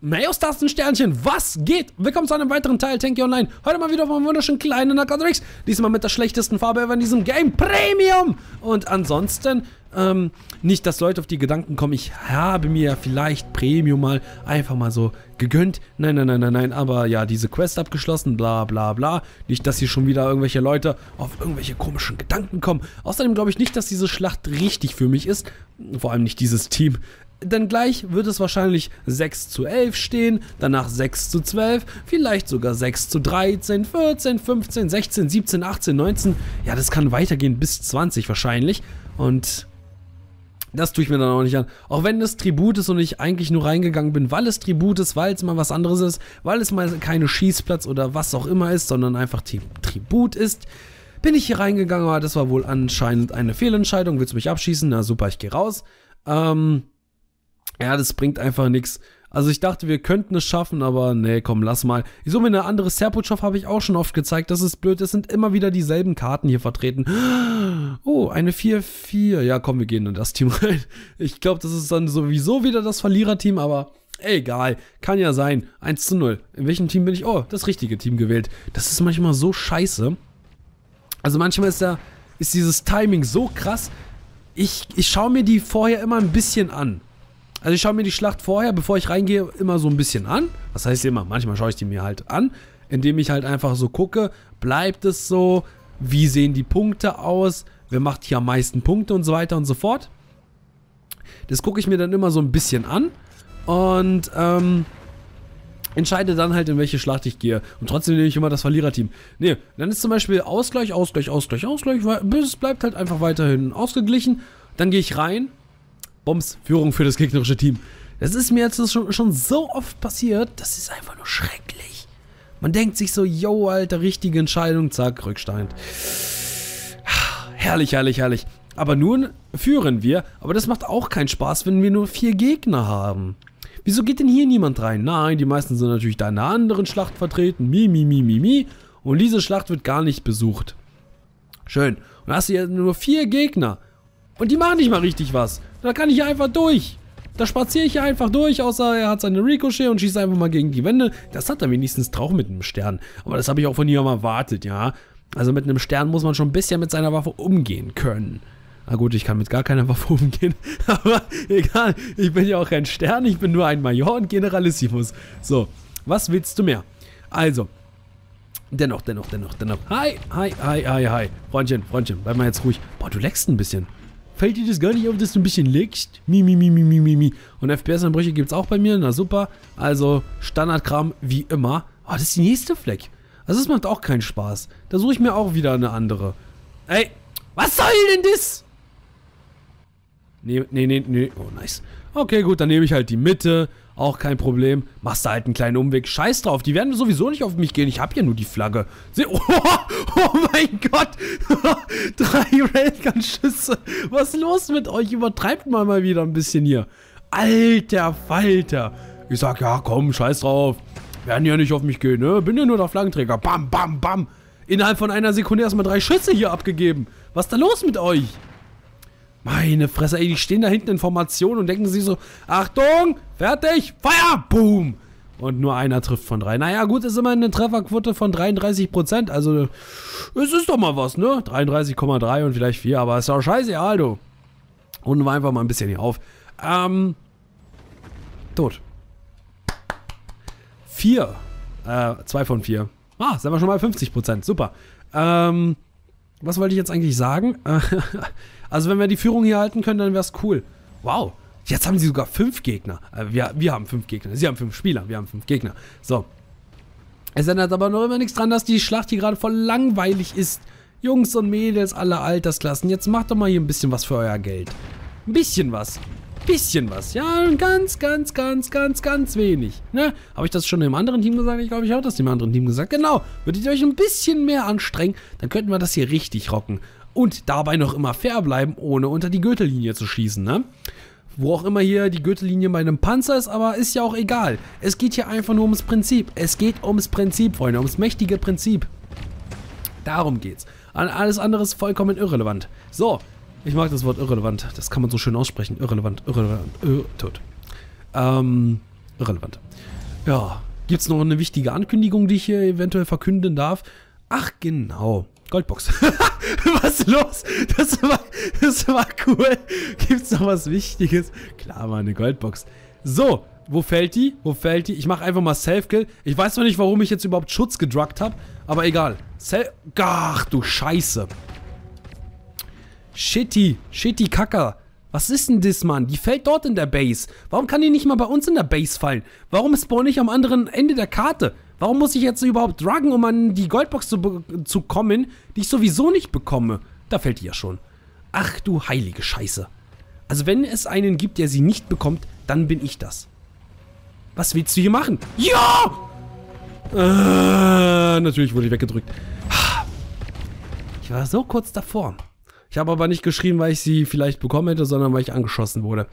Mayos Tastensternchen, was geht? Willkommen zu einem weiteren Teil Tanky Online. Heute mal wieder vom wunderschönen kleinen Narcotrix. Diesmal mit der schlechtesten Farbe ever in diesem Game, Premium. Und ansonsten, ähm, nicht, dass Leute auf die Gedanken kommen, ich habe mir vielleicht Premium mal einfach mal so gegönnt. Nein, nein, nein, nein, nein, aber ja, diese Quest abgeschlossen, bla bla bla. Nicht, dass hier schon wieder irgendwelche Leute auf irgendwelche komischen Gedanken kommen. Außerdem glaube ich nicht, dass diese Schlacht richtig für mich ist. Vor allem nicht dieses Team. Denn gleich wird es wahrscheinlich 6 zu 11 stehen, danach 6 zu 12, vielleicht sogar 6 zu 13, 14, 15, 16, 17, 18, 19. Ja, das kann weitergehen bis 20 wahrscheinlich. Und das tue ich mir dann auch nicht an. Auch wenn es Tribut ist und ich eigentlich nur reingegangen bin, weil es Tribut ist, weil es mal was anderes ist, weil es mal keine Schießplatz oder was auch immer ist, sondern einfach Tribut ist, bin ich hier reingegangen, aber das war wohl anscheinend eine Fehlentscheidung. Willst du mich abschießen? Na super, ich gehe raus. Ähm, ja, das bringt einfach nichts. Also ich dachte, wir könnten es schaffen, aber nee, komm, lass mal. So eine andere Serputschow habe ich auch schon oft gezeigt. Das ist blöd. Es sind immer wieder dieselben Karten hier vertreten. Oh, eine 4-4. Ja, komm, wir gehen in das Team rein. Ich glaube, das ist dann sowieso wieder das Verliererteam, aber egal. Kann ja sein. 1 zu 0. In welchem Team bin ich? Oh, das richtige Team gewählt. Das ist manchmal so scheiße. Also manchmal ist, da, ist dieses Timing so krass. Ich, ich schaue mir die vorher immer ein bisschen an. Also ich schaue mir die Schlacht vorher, bevor ich reingehe, immer so ein bisschen an. Das heißt immer, manchmal schaue ich die mir halt an, indem ich halt einfach so gucke, bleibt es so, wie sehen die Punkte aus, wer macht hier am meisten Punkte und so weiter und so fort. Das gucke ich mir dann immer so ein bisschen an und ähm, entscheide dann halt, in welche Schlacht ich gehe. Und trotzdem nehme ich immer das Verliererteam. Nee, dann ist zum Beispiel Ausgleich, Ausgleich, Ausgleich, Ausgleich, es bleibt halt einfach weiterhin ausgeglichen. Dann gehe ich rein Bombs, Führung für das gegnerische Team. Das ist mir jetzt schon, schon so oft passiert, das ist einfach nur schrecklich. Man denkt sich so, yo, Alter, richtige Entscheidung, zack, Rückstand. Herrlich, herrlich, herrlich. Aber nun führen wir, aber das macht auch keinen Spaß, wenn wir nur vier Gegner haben. Wieso geht denn hier niemand rein? Nein, die meisten sind natürlich da in einer anderen Schlacht vertreten. Mi, mi, mi, mi, mi. Und diese Schlacht wird gar nicht besucht. Schön. Und hast du ja nur vier Gegner. Und die machen nicht mal richtig was. Da kann ich hier einfach durch. Da spaziere ich hier einfach durch, außer er hat seine Ricochet und schießt einfach mal gegen die Wände. Das hat er wenigstens drauf mit einem Stern. Aber das habe ich auch von ihm erwartet, ja. Also mit einem Stern muss man schon ein bisschen mit seiner Waffe umgehen können. Na gut, ich kann mit gar keiner Waffe umgehen. Aber egal, ich bin ja auch kein Stern, ich bin nur ein Major und Generalissimus. So, was willst du mehr? Also, dennoch, dennoch, dennoch, dennoch. Hi, hi, hi, hi, hi. Freundchen, Freundchen, bleib mal jetzt ruhig. Boah, du leckst ein bisschen. Fällt dir das gar nicht auf, dass du ein bisschen legst? Mi, mi, mi, mi, mi, mi, mi. Und FPS-Anbrüche gibt es auch bei mir. Na super. Also Standardkram wie immer. Oh, das ist die nächste Fleck. Also das macht auch keinen Spaß. Da suche ich mir auch wieder eine andere. Ey, was soll denn das? Nee, nee, nee, nee. Oh, nice. Okay, gut, dann nehme ich halt die Mitte. Auch kein Problem. Machst du halt einen kleinen Umweg. Scheiß drauf. Die werden sowieso nicht auf mich gehen. Ich habe ja nur die Flagge. Sie oh, oh mein Gott. Drei Railgun-Schüsse. Was ist los mit euch? Übertreibt mal mal wieder ein bisschen hier. Alter Falter. Ich sag, ja komm, scheiß drauf. Werden ja nicht auf mich gehen, ne? Bin ja nur der Flaggenträger. Bam, bam, bam. Innerhalb von einer Sekunde erstmal drei Schüsse hier abgegeben. Was ist da los mit euch? Meine Fresse, ey, die stehen da hinten in Formation und denken sich so, Achtung, fertig, Feuer, boom. Und nur einer trifft von drei. Naja, gut, ist immer eine Trefferquote von 33%. Also, es ist doch mal was, ne? 33,3 und vielleicht 4, aber ist doch scheiße, Aldo. Und wir einfach mal ein bisschen hier auf. Ähm, tot. Vier. Äh, zwei von vier. Ah, sind wir schon mal 50%. Super. Ähm, was wollte ich jetzt eigentlich sagen? also wenn wir die Führung hier halten können, dann wäre es cool. Wow, jetzt haben sie sogar fünf Gegner. Äh, wir, wir haben fünf Gegner. Sie haben fünf Spieler, wir haben fünf Gegner. So. Es ändert aber noch immer nichts dran, dass die Schlacht hier gerade voll langweilig ist. Jungs und Mädels aller Altersklassen, jetzt macht doch mal hier ein bisschen was für euer Geld. Ein bisschen was bisschen was. Ja, ganz, ganz, ganz, ganz, ganz wenig. Ne? Habe ich das schon im anderen Team gesagt? Ich glaube, ich habe das dem anderen Team gesagt. Genau. Würdet ihr euch ein bisschen mehr anstrengen, dann könnten wir das hier richtig rocken. Und dabei noch immer fair bleiben, ohne unter die Gürtellinie zu schießen, ne? Wo auch immer hier die Gürtellinie bei einem Panzer ist, aber ist ja auch egal. Es geht hier einfach nur ums Prinzip. Es geht ums Prinzip, Freunde, ums mächtige Prinzip. Darum geht's. Alles andere ist vollkommen irrelevant. So, ich mag das Wort irrelevant. Das kann man so schön aussprechen. Irrelevant, irrelevant, irre, tot. Ähm, irrelevant. Ja, gibt es noch eine wichtige Ankündigung, die ich hier eventuell verkünden darf? Ach, genau. Goldbox. was ist los? Das war, das war cool. Gibt's noch was Wichtiges? Klar, war eine Goldbox. So, wo fällt die? Wo fällt die? Ich mache einfach mal Self-Kill. Ich weiß noch nicht, warum ich jetzt überhaupt Schutz gedruckt habe. Aber egal. Sel Ach, du Scheiße. Shitty. Shitty Kacker. Was ist denn das, Mann? Die fällt dort in der Base. Warum kann die nicht mal bei uns in der Base fallen? Warum spawn ich am anderen Ende der Karte? Warum muss ich jetzt überhaupt druggen, um an die Goldbox zu, zu kommen, die ich sowieso nicht bekomme? Da fällt die ja schon. Ach du heilige Scheiße. Also wenn es einen gibt, der sie nicht bekommt, dann bin ich das. Was willst du hier machen? Ja! Äh, natürlich wurde ich weggedrückt. Ich war so kurz davor. Ich habe aber nicht geschrieben, weil ich sie vielleicht bekommen hätte, sondern weil ich angeschossen wurde.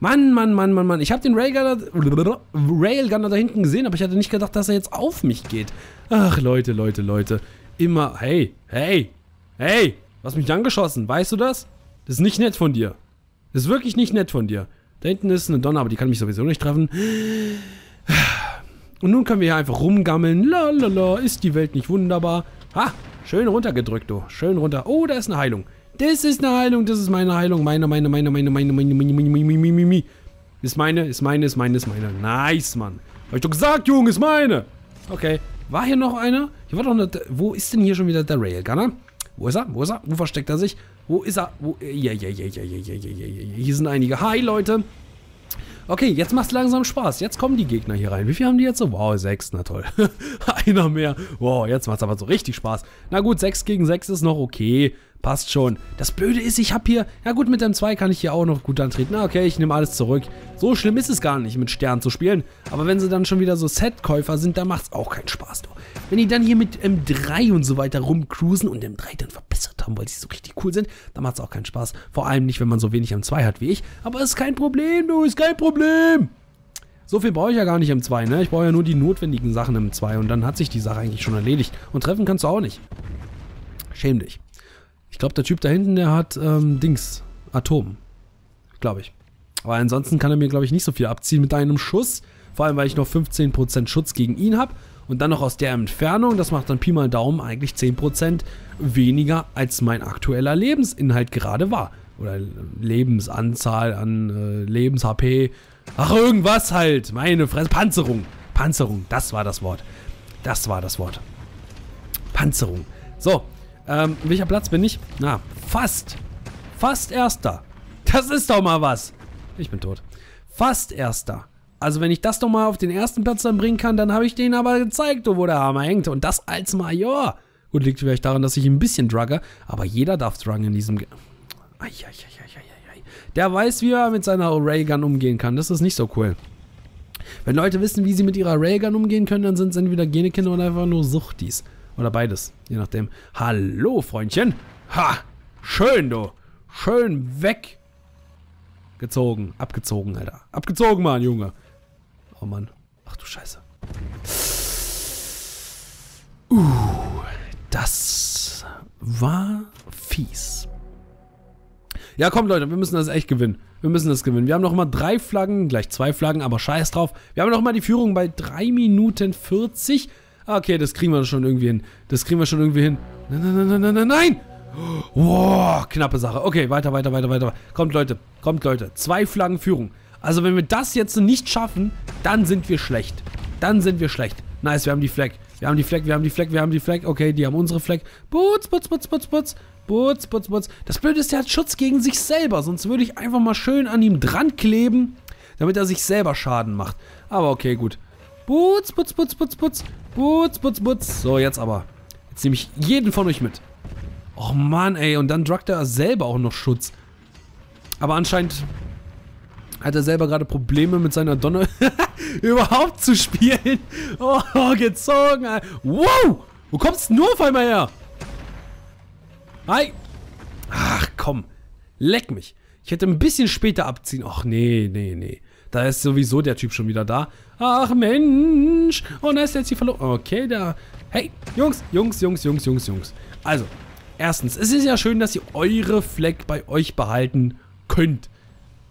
Mann, Mann, Mann, Mann, Mann. Ich habe den Railgunner, Railgunner da hinten gesehen, aber ich hatte nicht gedacht, dass er jetzt auf mich geht. Ach, Leute, Leute, Leute. Immer, hey, hey, hey, du hast mich angeschossen. Weißt du das? Das ist nicht nett von dir. Das ist wirklich nicht nett von dir. Da hinten ist eine Donner, aber die kann mich sowieso nicht treffen. Und nun können wir hier einfach rumgammeln. Lalala, ist die Welt nicht wunderbar? Ha, schön runtergedrückt, du. Schön runter. Oh, da ist eine Heilung. Das ist eine Heilung, das ist meine Heilung. Meine, meine, meine, meine, meine, meine, meine, meine, meine, meine, meine, meine. Ist meine, ist meine, ist meine, ist meine. Nice, Mann. Hab ich doch gesagt, Junge, ist meine. Okay. War hier noch einer? Hier war doch eine, wo ist denn hier schon wieder der Railgunner? Wo ist er? Wo ist er? Wo versteckt er sich? Wo ist er? Wo? Ja, ja, ja, ja, ja, ja, ja, ja. Hier sind einige. Hi, Leute. Okay, jetzt macht's langsam Spaß. Jetzt kommen die Gegner hier rein. Wie viel haben die jetzt so? Wow, sechs, na toll. Einer mehr. Wow, jetzt macht's aber so richtig Spaß. Na gut, sechs gegen sechs ist noch okay. Passt schon. Das Blöde ist, ich habe hier... Ja gut, mit dem 2 kann ich hier auch noch gut antreten. Na okay, ich nehme alles zurück. So schlimm ist es gar nicht, mit Stern zu spielen. Aber wenn sie dann schon wieder so Setkäufer sind, dann macht es auch keinen Spaß. Du. Wenn die dann hier mit M3 und so weiter rumcruisen und M3 dann verbessert haben, weil sie so richtig cool sind, dann macht es auch keinen Spaß. Vor allem nicht, wenn man so wenig M2 hat wie ich. Aber ist kein Problem, du, ist kein Problem. So viel brauche ich ja gar nicht im 2, ne? Ich brauche ja nur die notwendigen Sachen im 2 und dann hat sich die Sache eigentlich schon erledigt. Und treffen kannst du auch nicht. Schäm dich. Ich glaube, der Typ da hinten, der hat ähm, Dings, Atom. Glaube ich. Aber ansonsten kann er mir, glaube ich, nicht so viel abziehen mit einem Schuss. Vor allem, weil ich noch 15% Schutz gegen ihn habe. Und dann noch aus der Entfernung, das macht dann Pi mal Daumen eigentlich 10% weniger, als mein aktueller Lebensinhalt gerade war. Oder Lebensanzahl an äh, Lebens-HP. Ach, irgendwas halt. Meine Fresse. Panzerung. Panzerung, das war das Wort. Das war das Wort. Panzerung. So, ähm, welcher Platz bin ich? Na, fast. Fast erster. Das ist doch mal was. Ich bin tot. Fast erster. Also wenn ich das doch mal auf den ersten Platz dann bringen kann, dann habe ich denen aber gezeigt, wo der Hammer hängt. Und das als Major. Gut, liegt vielleicht daran, dass ich ein bisschen drugge, aber jeder darf druggen in diesem... Ge der weiß, wie er mit seiner Raygun umgehen kann. Das ist nicht so cool. Wenn Leute wissen, wie sie mit ihrer Raygun umgehen können, dann sind es entweder Genekinder oder einfach nur Suchtis. Oder beides, je nachdem. Hallo, Freundchen. Ha! Schön, du. Schön weg. Gezogen. Abgezogen, Alter. Abgezogen, Mann, Junge. Oh, Mann. Ach du Scheiße. Uh, das war fies. Ja, komm, Leute, wir müssen das echt gewinnen. Wir müssen das gewinnen. Wir haben noch mal drei Flaggen, gleich zwei Flaggen, aber scheiß drauf. Wir haben noch mal die Führung bei 3 Minuten 40. Okay, das kriegen wir schon irgendwie hin. Das kriegen wir schon irgendwie hin. Nein, nein, nein, nein, nein, nein! Wow, knappe Sache. Okay, weiter, weiter, weiter, weiter. Kommt, Leute. Kommt, Leute. Zwei Flaggen Führung. Also, wenn wir das jetzt nicht schaffen, dann sind wir schlecht. Dann sind wir schlecht. Nice, wir haben die Flag. Wir haben die Flag, wir haben die Flag, wir haben die Flag. Okay, die haben unsere Flag. Putz, putz, putz, putz, putz. Putz, putz, putz. Das Blöde ist, der hat Schutz gegen sich selber. Sonst würde ich einfach mal schön an ihm dran kleben, damit er sich selber Schaden macht. Aber okay, gut. Putz, putz, putz, putz, putz. Putz, putz, putz. So, jetzt aber. Jetzt nehme ich jeden von euch mit. Och Mann, ey. Und dann druckt er selber auch noch Schutz. Aber anscheinend hat er selber gerade Probleme mit seiner Donner überhaupt zu spielen. Oh, gezogen. Wow. Wo kommst du nur auf einmal her? Hi. Ach, komm. Leck mich. Ich hätte ein bisschen später abziehen. Och, nee, nee, nee. Da ist sowieso der Typ schon wieder da. Ach Mensch. Und er ist jetzt hier verloren. Okay, da. Hey, Jungs, Jungs, Jungs, Jungs, Jungs, Jungs. Also, erstens, es ist ja schön, dass ihr eure Fleck bei euch behalten könnt.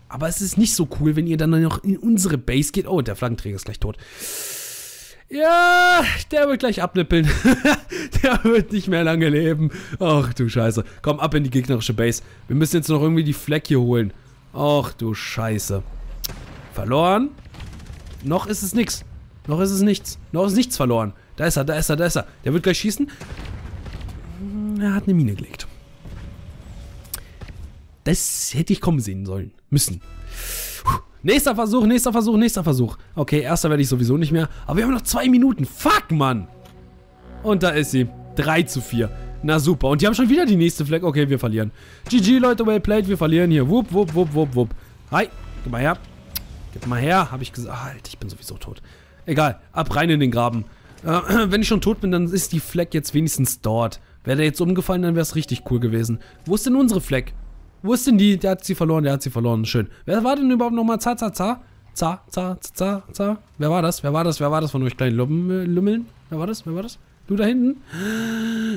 Aber es ist nicht so cool, wenn ihr dann noch in unsere Base geht. Oh, der Flaggenträger ist gleich tot. Ja, der wird gleich abnippeln. der wird nicht mehr lange leben. Ach du Scheiße. Komm, ab in die gegnerische Base. Wir müssen jetzt noch irgendwie die Fleck hier holen. Ach du Scheiße. Verloren. Noch ist es nichts. Noch ist es nichts. Noch ist nichts verloren. Da ist er, da ist er, da ist er. Der wird gleich schießen. Er hat eine Mine gelegt. Das hätte ich kommen sehen sollen. Müssen. Nächster Versuch, nächster Versuch, nächster Versuch. Okay, erster werde ich sowieso nicht mehr. Aber wir haben noch zwei Minuten. Fuck, Mann. Und da ist sie. 3 zu 4. Na super. Und die haben schon wieder die nächste Fleck. Okay, wir verlieren. GG, Leute, well played. Wir verlieren hier. Wupp, wupp, wupp, wupp, wupp. Hi. Gib mal her. Gib mal her. Habe ich gesagt. Halt, ich bin sowieso tot. Egal. Ab rein in den Graben. Äh, wenn ich schon tot bin, dann ist die Fleck jetzt wenigstens dort. Wäre der jetzt umgefallen, dann wäre es richtig cool gewesen. Wo ist denn unsere Fleck? Wo ist denn die? Der hat sie verloren, der hat sie verloren. Schön. Wer war denn überhaupt nochmal? Za, za, za? Za, za, za, za. Wer war das? Wer war das? Wer war das von euch kleinen Lümmeln? Wer war das? Wer war das? Du da hinten?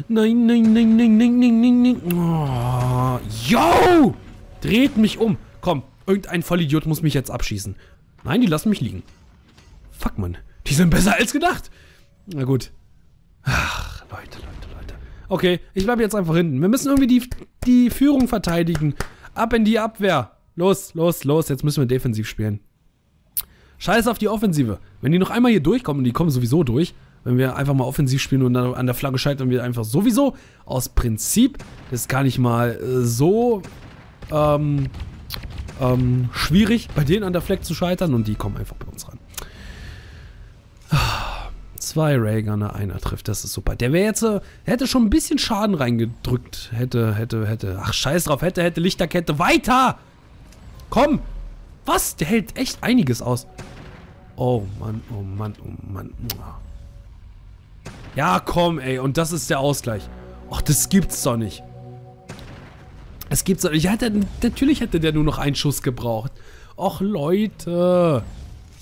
Nein, nein, nein, nein, nein, nein, nein, nein. Oh, yo! Dreht mich um. Komm, irgendein Vollidiot muss mich jetzt abschießen. Nein, die lassen mich liegen. Fuck, Mann. Die sind besser als gedacht. Na gut. Ach, Leute, Leute. Okay, ich bleibe jetzt einfach hinten. Wir müssen irgendwie die, die Führung verteidigen. Ab in die Abwehr. Los, los, los. Jetzt müssen wir defensiv spielen. Scheiß auf die Offensive. Wenn die noch einmal hier durchkommen, die kommen sowieso durch, wenn wir einfach mal offensiv spielen und an der Flagge scheitern wir einfach sowieso aus Prinzip. Das gar nicht mal äh, so ähm, ähm, schwierig, bei denen an der Fleck zu scheitern und die kommen einfach bei uns ran. Zwei Raygunner, einer trifft, das ist super. Der wäre jetzt, äh, hätte schon ein bisschen Schaden reingedrückt. Hätte, hätte, hätte. Ach, scheiß drauf, hätte, hätte, Lichterkette. Weiter! Komm! Was? Der hält echt einiges aus. Oh Mann, oh Mann, oh Mann. Ja, komm, ey. Und das ist der Ausgleich. Ach, das gibt's doch nicht. Es gibt's doch nicht. Hätte, natürlich hätte der nur noch einen Schuss gebraucht. Och, Leute.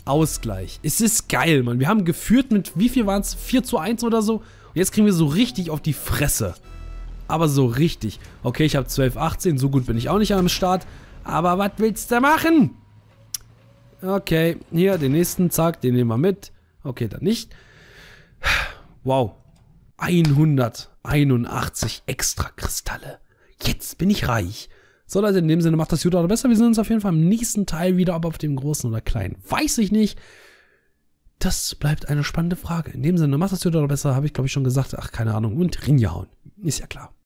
Ausgleich. Es ist geil, Mann. Wir haben geführt mit, wie viel waren es? 4 zu 1 oder so? Und jetzt kriegen wir so richtig auf die Fresse. Aber so richtig. Okay, ich habe 12, 18. So gut bin ich auch nicht am Start. Aber was willst du machen? Okay, hier, den nächsten, zack, den nehmen wir mit. Okay, dann nicht. Wow. 181 extra Kristalle. Jetzt bin ich reich. So Leute, in dem Sinne macht das gut oder besser. Wir sehen uns auf jeden Fall im nächsten Teil wieder, ob auf dem großen oder kleinen. Weiß ich nicht. Das bleibt eine spannende Frage. In dem Sinne, macht das gut oder besser, habe ich glaube ich schon gesagt. Ach, keine Ahnung. Und Rinja hauen. Ist ja klar.